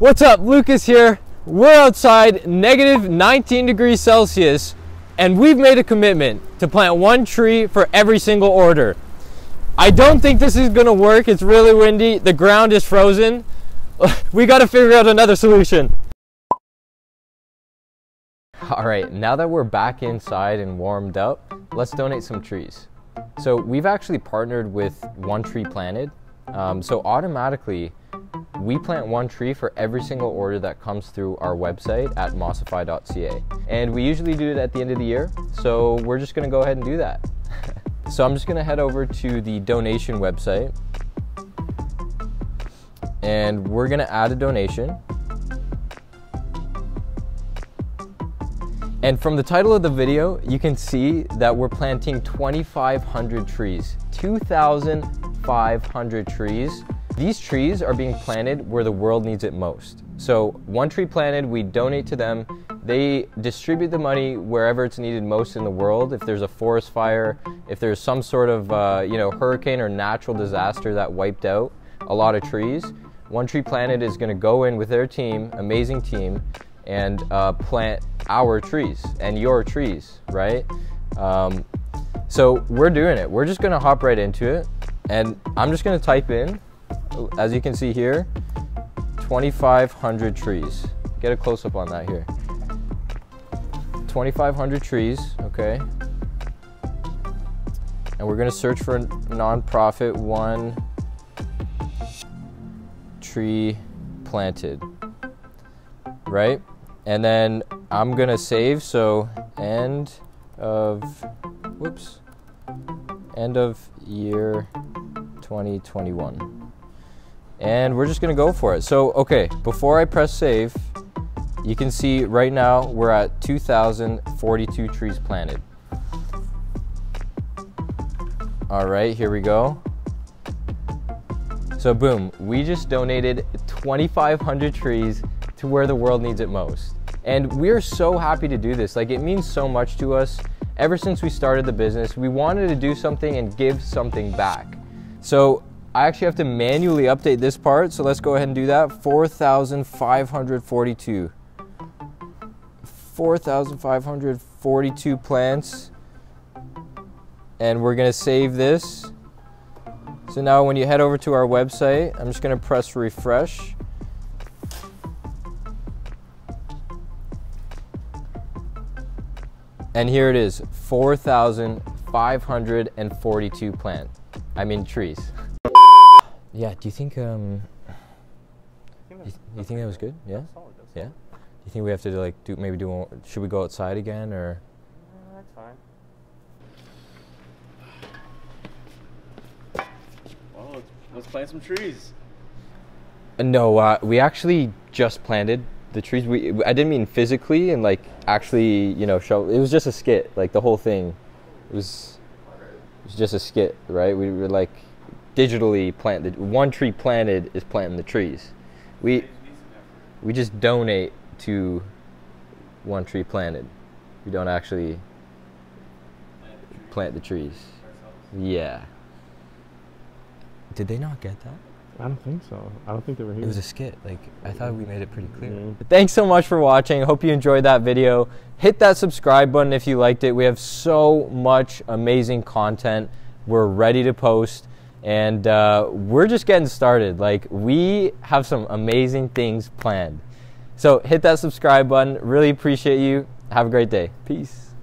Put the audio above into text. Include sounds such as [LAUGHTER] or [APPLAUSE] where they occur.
What's up, Lucas here. We're outside negative 19 degrees Celsius and we've made a commitment to plant one tree for every single order. I don't think this is gonna work. It's really windy. The ground is frozen. [LAUGHS] We gotta figure out another solution. All right, now that we're back inside and warmed up, let's donate some trees. So we've actually partnered with One Tree Planted. Um, so automatically, we plant one tree for every single order that comes through our website at mossify.ca. And we usually do it at the end of the year, so we're just gonna go ahead and do that. [LAUGHS] so I'm just gonna head over to the donation website and we're gonna add a donation. And from the title of the video, you can see that we're planting 2,500 trees, 2,500 trees. These trees are being planted where the world needs it most. So one tree planted, we donate to them. They distribute the money wherever it's needed most in the world. If there's a forest fire, if there's some sort of uh, you know hurricane or natural disaster that wiped out a lot of trees, One Tree Planted is going to go in with their team, amazing team, and uh, plant our trees and your trees, right? Um, so we're doing it. We're just gonna hop right into it. And I'm just gonna type in, as you can see here, 2,500 trees. Get a close up on that here. 2,500 trees, okay? And we're gonna search for a nonprofit one tree planted, right? And then I'm gonna save, so end of, whoops, end of year 2021. And we're just gonna go for it. So, okay, before I press save, you can see right now we're at 2,042 trees planted. All right, here we go. So boom, we just donated 2,500 trees to where the world needs it most. And we're so happy to do this. Like it means so much to us. Ever since we started the business, we wanted to do something and give something back. So I actually have to manually update this part. So let's go ahead and do that. 4,542. 4,542 plants. And we're gonna save this. So now when you head over to our website, I'm just gonna press refresh. And here it is, 4,542 plant. I mean trees. [LAUGHS] yeah, do you think, um, do you, you think that was good? Yeah? Yeah? Do you think we have to like do, maybe do, one- should we go outside again or? That's fine. Well, let's, let's plant some trees. Uh, No, uh, we actually just planted the trees. We I didn't mean physically and like actually, you know, show. It was just a skit, like the whole thing. It was it was just a skit, right? We were like digitally plant the one tree planted is planting the trees. We we just donate to one tree planted. We don't actually plant the trees. Yeah. Did they not get that? I don't think so. I don't think they were here. It was a skit. Like I thought we made it pretty clear. Mhm. Thanks so much for watching. Hope you enjoyed that video. Hit that subscribe button if you liked it. We have so much amazing content. We're ready to post, and uh, we're just getting started. Like we have some amazing things planned. So hit that subscribe button. Really appreciate you. Have a great day. Peace.